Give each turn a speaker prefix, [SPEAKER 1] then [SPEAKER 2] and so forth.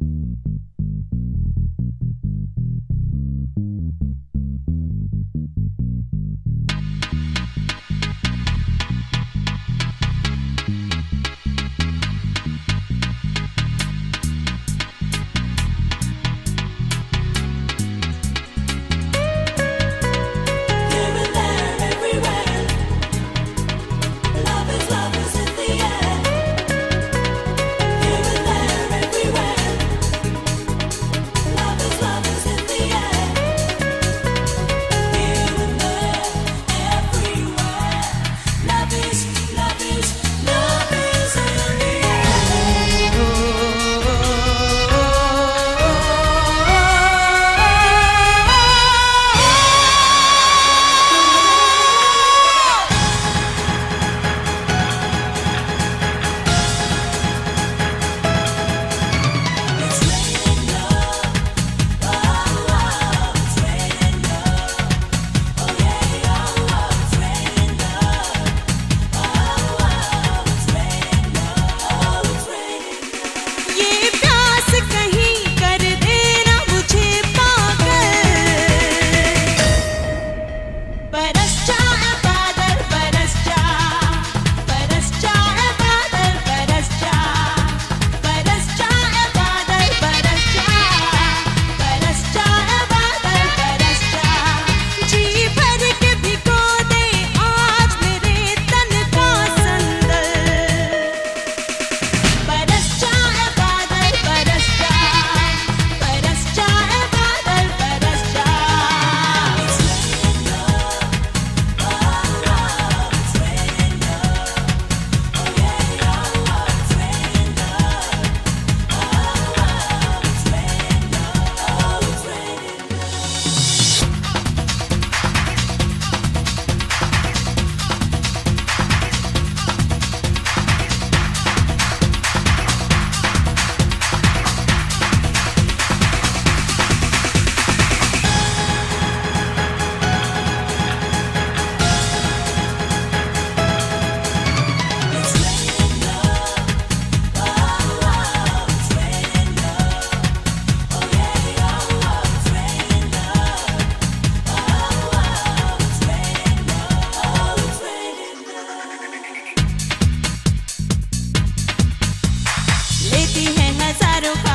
[SPEAKER 1] うん。I don't